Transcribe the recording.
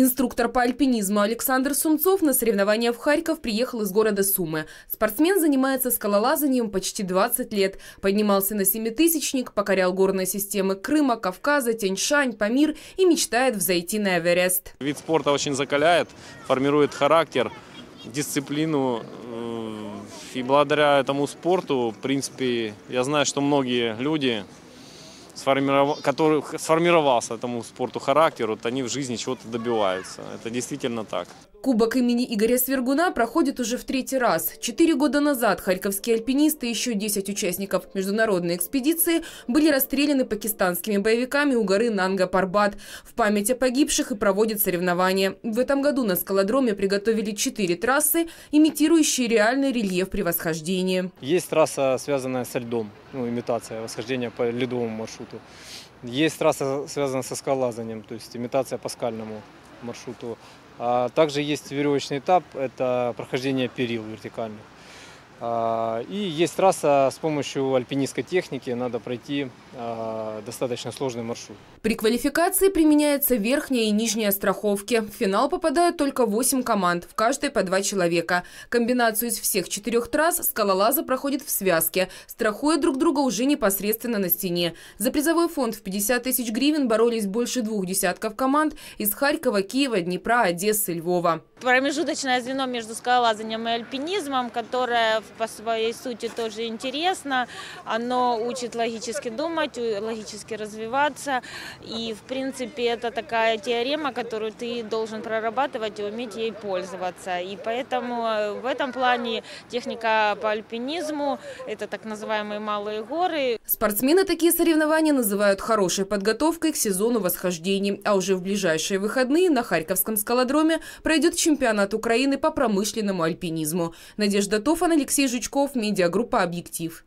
Инструктор по альпинизму Александр Сумцов на соревнования в Харьков приехал из города Сумы. Спортсмен занимается скалолазанием почти 20 лет. Поднимался на семитысячник, покорял горные системы Крыма, Кавказа, Тяньшань, Памир и мечтает взойти на Эверест. Вид спорта очень закаляет, формирует характер, дисциплину. И благодаря этому спорту, в принципе, я знаю, что многие люди сформиров... которых сформировался этому спорту характер, вот они в жизни чего-то добиваются. Это действительно так. Кубок имени Игоря Свергуна проходит уже в третий раз. Четыре года назад харьковские альпинисты и еще 10 участников международной экспедиции были расстреляны пакистанскими боевиками у горы Нанга-Парбат. В память о погибших и проводят соревнования. В этом году на скалодроме приготовили четыре трассы, имитирующие реальный рельеф при восхождении. Есть трасса, связанная со льдом, ну, имитация восхождения по ледовому маршруту. Есть трасса, связанная со скалолазанием, то есть имитация по скальному маршруту. А также есть веревочный этап, это прохождение перил вертикальных. А, и есть трасса с помощью альпинистской техники, надо пройти а, достаточно сложный маршрут. При квалификации применяется верхняя и нижняя страховки. В финал попадают только 8 команд, в каждой по 2 человека. Комбинацию из всех четырех трасс скалолаза проходит в связке, страхуя друг друга уже непосредственно на стене. За призовой фонд в 50 тысяч гривен боролись больше двух десятков команд из Харькова, Киева, Днепра, Одессы, Львова. Промежуточное звено между скалолазанием и альпинизмом, которое по своей сути тоже интересно. Оно учит логически думать, логически развиваться. И, в принципе, это такая теорема, которую ты должен прорабатывать и уметь ей пользоваться. И поэтому э, в этом плане техника по альпинизму – это так называемые малые горы. Спортсмены такие соревнования называют хорошей подготовкой к сезону восхождений. А уже в ближайшие выходные на Харьковском скалодроме пройдет чемпионат Украины по промышленному альпинизму. Надежда Тофан, Алексей Жучков, медиагруппа «Объектив».